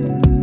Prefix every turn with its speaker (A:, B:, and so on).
A: you